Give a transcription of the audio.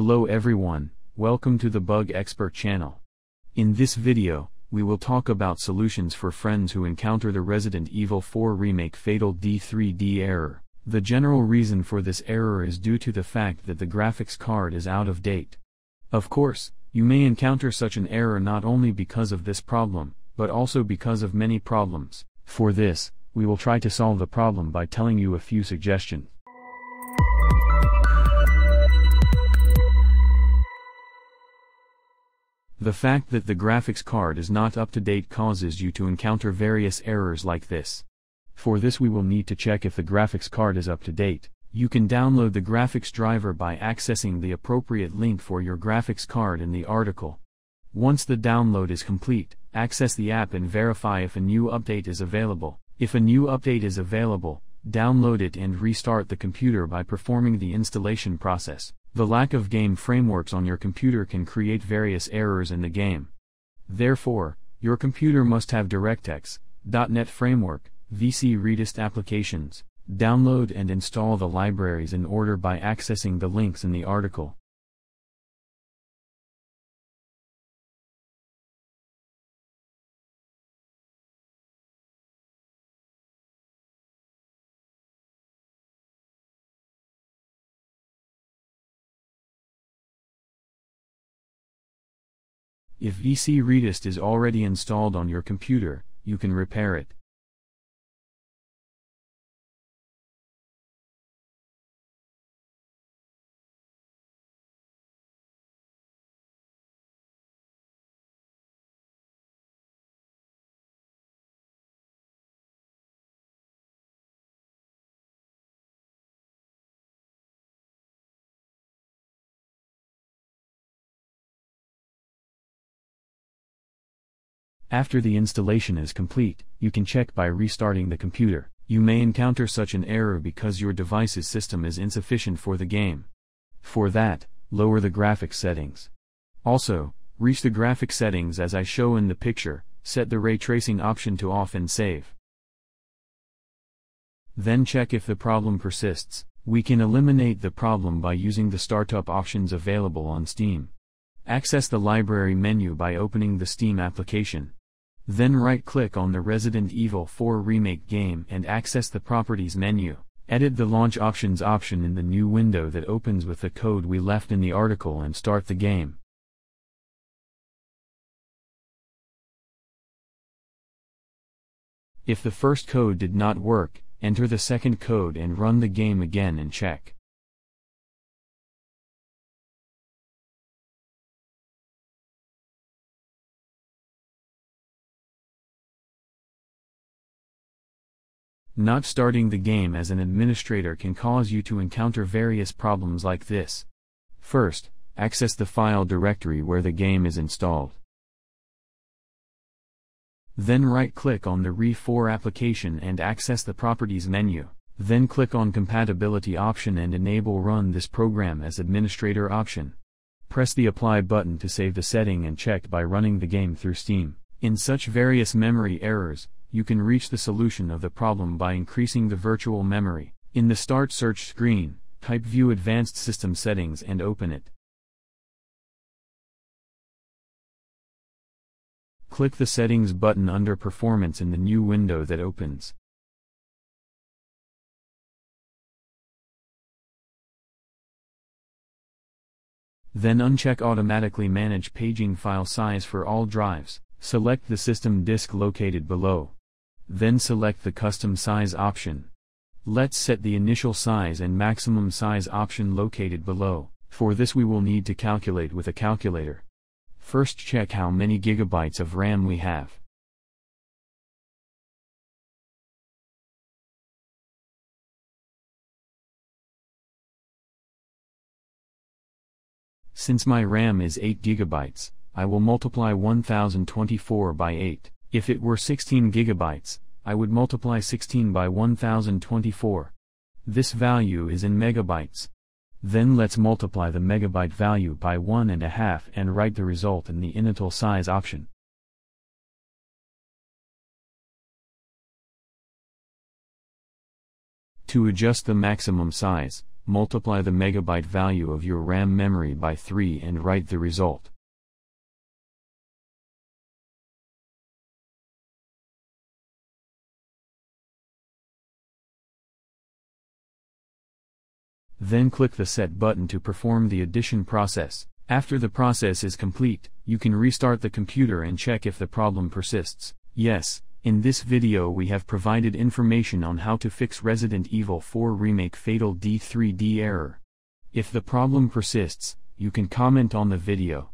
Hello everyone, welcome to the Bug Expert channel. In this video, we will talk about solutions for friends who encounter the Resident Evil 4 Remake Fatal D3D error. The general reason for this error is due to the fact that the graphics card is out of date. Of course, you may encounter such an error not only because of this problem, but also because of many problems. For this, we will try to solve the problem by telling you a few suggestions. The fact that the graphics card is not up to date causes you to encounter various errors like this. For this we will need to check if the graphics card is up to date. You can download the graphics driver by accessing the appropriate link for your graphics card in the article. Once the download is complete, access the app and verify if a new update is available. If a new update is available, download it and restart the computer by performing the installation process. The lack of game frameworks on your computer can create various errors in the game. Therefore, your computer must have DirectX, .NET Framework, VC Redist applications. Download and install the libraries in order by accessing the links in the article. If VC Redist is already installed on your computer, you can repair it. After the installation is complete, you can check by restarting the computer. You may encounter such an error because your device's system is insufficient for the game. For that, lower the graphics settings. Also, reach the graphic settings as I show in the picture, set the ray tracing option to off and save. Then check if the problem persists. We can eliminate the problem by using the startup options available on Steam. Access the library menu by opening the Steam application. Then right-click on the Resident Evil 4 Remake game and access the Properties menu. Edit the Launch Options option in the new window that opens with the code we left in the article and start the game. If the first code did not work, enter the second code and run the game again and check. Not starting the game as an administrator can cause you to encounter various problems like this. First, access the file directory where the game is installed. Then right-click on the RE4 application and access the Properties menu. Then click on Compatibility option and enable Run this program as administrator option. Press the Apply button to save the setting and check by running the game through Steam. In such various memory errors, you can reach the solution of the problem by increasing the virtual memory. In the Start Search screen, type View Advanced System Settings and open it. Click the Settings button under Performance in the new window that opens. Then uncheck Automatically Manage Paging File Size for all drives. Select the system disk located below. Then select the custom size option. Let's set the initial size and maximum size option located below. For this we will need to calculate with a calculator. First check how many gigabytes of RAM we have. Since my RAM is 8 gigabytes, I will multiply 1024 by 8. If it were 16 gigabytes, I would multiply 16 by 1024. This value is in megabytes. Then let's multiply the megabyte value by 1.5 and write the result in the initial size option. To adjust the maximum size, multiply the megabyte value of your RAM memory by 3 and write the result. Then click the Set button to perform the addition process. After the process is complete, you can restart the computer and check if the problem persists. Yes, in this video we have provided information on how to fix Resident Evil 4 Remake Fatal D3D error. If the problem persists, you can comment on the video.